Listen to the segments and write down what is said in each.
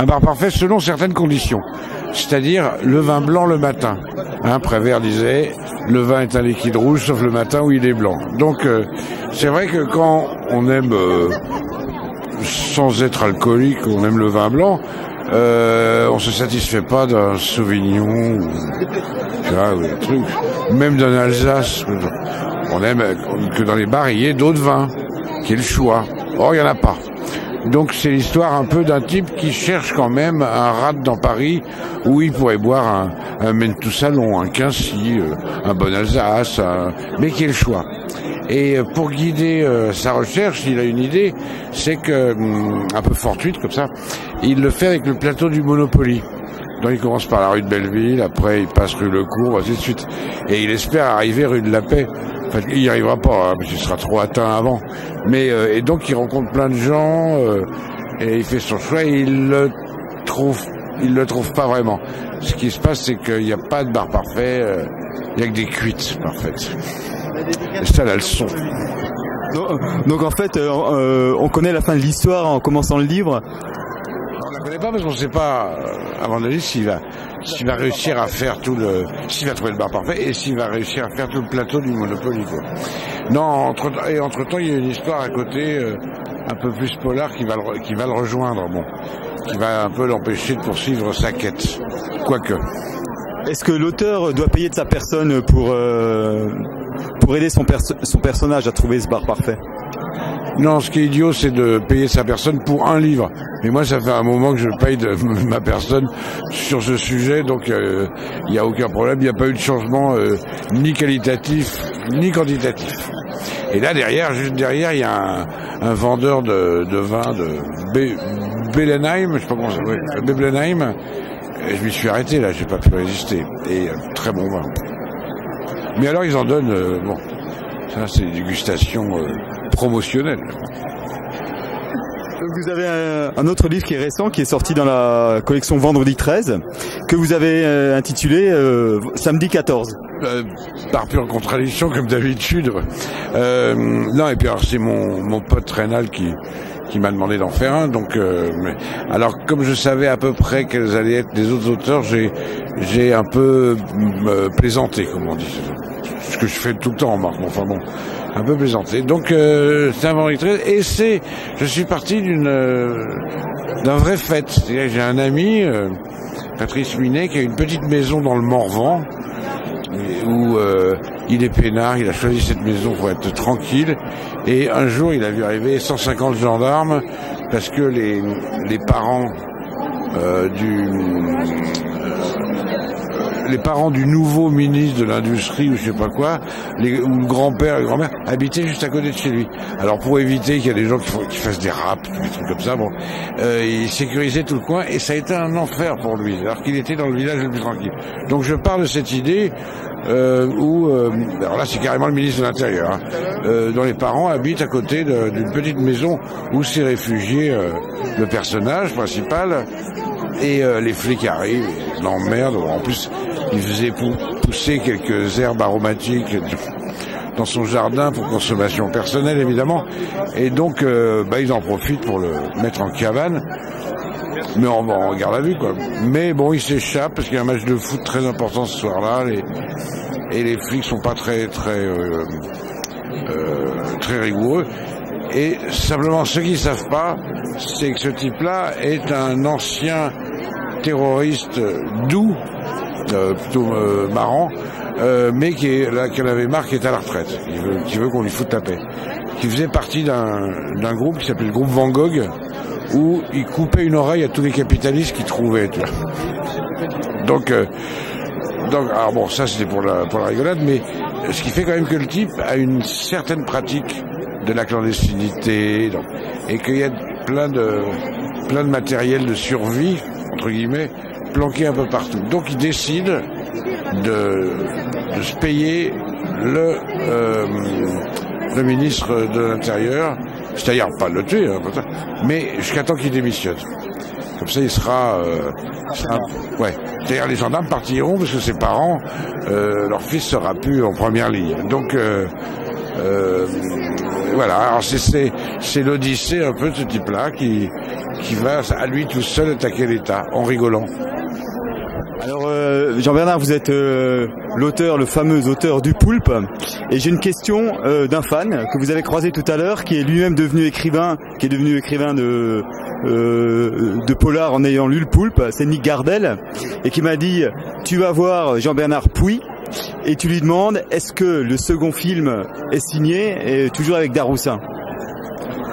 Un bar parfait selon certaines conditions. C'est-à-dire le vin blanc le matin. Un Prévert disait, le vin est un liquide rouge sauf le matin où il est blanc. Donc euh, c'est vrai que quand on aime, euh, sans être alcoolique, on aime le vin blanc, euh, on se satisfait pas d'un Sauvignon ou, ou un truc, même d'un Alsace. On aime que dans les bars il y ait d'autres vins, qu'il y ait le choix. Or il y en a pas. Donc c'est l'histoire un peu d'un type qui cherche quand même un rat dans Paris où il pourrait boire un, un Salon, un Quincy, euh, un Bon Alsace, mais qui est le choix. Et euh, pour guider euh, sa recherche, il a une idée, c'est que, hum, un peu fortuite comme ça, il le fait avec le plateau du Monopoly. Donc il commence par la rue de Belleville, après il passe rue Le Cours, ainsi de suite. Et il espère arriver rue de la Paix. Enfin, il n'y arrivera pas, hein, parce qu'il sera trop atteint avant. Mais euh, et donc il rencontre plein de gens euh, et il fait son choix. Et il le trouve, il le trouve pas vraiment. Ce qui se passe, c'est qu'il n'y a pas de bar parfait. Euh, il n'y a que des cuites parfaites. Et ça la leçon. Donc, donc en fait, on connaît la fin de l'histoire en commençant le livre ne connaît pas parce qu'on ne sait pas, euh, avant d'aller, s'il va, s'il va réussir à faire tout le, s'il va trouver le bar parfait et s'il va réussir à faire tout le plateau du Monopoly. Non, entre, et entre temps, il y a une histoire à côté, euh, un peu plus polar, qui va le, qui va le rejoindre, bon, qui va un peu l'empêcher de poursuivre sa quête, quoique. Est-ce que l'auteur doit payer de sa personne pour euh, pour aider son, son personnage à trouver ce bar parfait? Non, ce qui est idiot, c'est de payer sa personne pour un livre. Mais moi, ça fait un moment que je paye de ma personne sur ce sujet, donc il euh, n'y a aucun problème. Il n'y a pas eu de changement euh, ni qualitatif ni quantitatif. Et là, derrière, juste derrière, il y a un, vendeur de, vin de Belenheim, je sais pas comment ça s'appelle, Et je m'y suis arrêté là, j'ai pas pu résister. Et euh, très bon vin. Mais alors, ils en donnent, bon, ça c'est dégustation promotionnel. Vous avez un, autre livre qui est récent, qui est sorti dans la collection Vendredi 13, que vous avez euh, intitulé euh, Samedi 14. Euh, par pure contradiction, comme d'habitude. non, et puis alors c'est mon, mon pote Rénal qui, qui m'a demandé d'en faire un. Donc, alors comme je savais à peu près quels allaient être les autres auteurs, j'ai j'ai un peu plaisanté, comme on dit. Que je fais tout le temps, Marc. Enfin bon, un peu plaisanté. Donc euh, c'est un vendredi et c'est, je suis parti d'une euh, d'un vrai fête. J'ai un ami, euh, Patrice Minet, qui a une petite maison dans le Morvan où euh, il est peinard, il a choisi cette maison pour être tranquille. Et un jour, il a vu arriver 150 gendarmes parce que les, les parents du les parents du nouveau ministre de l'Industrie ou je sais pas quoi, ou le grand-père et grand-mère, habitaient juste à côté de chez lui. Alors pour éviter qu'il y ait des gens qui, fassent des raps, des trucs comme ça, bon, euh, il sécurisait tout le coin et ça a été un enfer pour lui, alors qu'il était dans le village le plus tranquille. Donc je parle de cette idée euh, où, euh, alors là c'est carrément le ministre de l'Intérieur, hein, dont les parents habitent à côté d'une petite maison où s'est réfugié euh, le personnage principal et euh, les flics arrivent, l'emmerdent. En plus, il faisait pousser quelques herbes aromatiques dans son jardin pour consommation personnelle évidemment. Et donc euh, bah, ils en profitent pour le mettre en cabane. Mais on, on regarde la vue quoi. Mais bon il s'échappe parce qu'il y a un match de foot très important ce soir-là. Et les flics sont pas très très euh, très rigoureux et simplement ceux qui savent pas c'est que ce type-là est un ancien terroriste doux euh, plutôt euh, marrant, euh, mais qui est là, en avait marre, qui est à la retraite, qui veut, veut qu'on lui foute la paix, qui faisait partie d'un groupe qui s'appelait le groupe Van Gogh, où il coupait une oreille à tous les capitalistes qu'il trouvait. Donc, donc, alors bon, ça c'était pour la, pour la rigolade, mais ce qui fait quand même que le type a une certaine pratique de la clandestinité, donc, et qu'il y a plein de plein de matériel de survie entre guillemets planqué un peu partout. Donc il décide de, de se payer le, euh, le ministre de l'Intérieur, c'est-à-dire pas le tuer, hein, mais jusqu'à temps qu'il démissionne. Comme ça, il sera, euh, ouais. C'est-à-dire les gendarmes partiront parce que ses parents, euh, leur fils sera plus en première ligne. Donc, euh, Euh, voilà, c'est l'odyssée un peu de ce type-là qui qui va à lui tout seul attaquer l'État en rigolant. Alors euh, Jean-Bernard, vous êtes euh, l'auteur, le fameux auteur du Poulpe, et j'ai une question euh, d'un fan que vous avez croisé tout à l'heure, qui est lui-même devenu écrivain, qui est devenu écrivain de de polar en ayant lu le Poulpe, c'est Nick Gardel, et qui m'a dit tu vas voir Jean-Bernard Pouy et tu lui demandes est-ce que le second film est signé toujours avec Daroussin?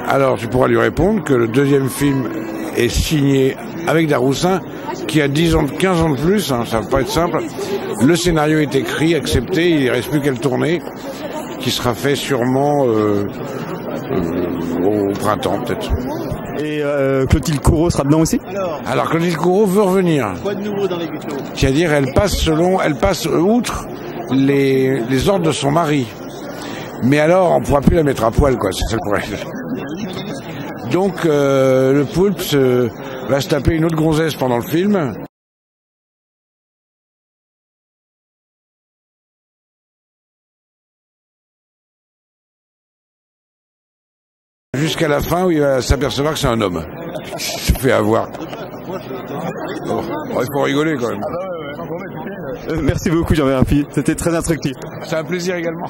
Alors tu pourras lui répondre que le deuxième film est signé avec Daroussin qui a 10 ans, 15 ans de plus, hein, ça va pas être simple. Le scénario est écrit, accepté, il ne reste plus qu'à le tourner, qui sera fait sûrement euh, euh, au printemps peut-être. Et euh, Clotilde Courreau sera dedans aussi Alors Clotilde Courreau veut revenir. Quoi de nouveau dans les C'est-à-dire elle passe selon, elle passe outre les, les ordres de son mari. Mais alors on pourra plus la mettre à poil quoi, c'est ça le problème. Donc euh, le poulpe va se taper une autre gonzesse pendant le film. Jusqu'à la fin où il va s'apercevoir que c'est un homme. Il se fait avoir. il faut rigoler quand même. Merci beaucoup Jean-Bernard C'était très instructif. C'est un plaisir également.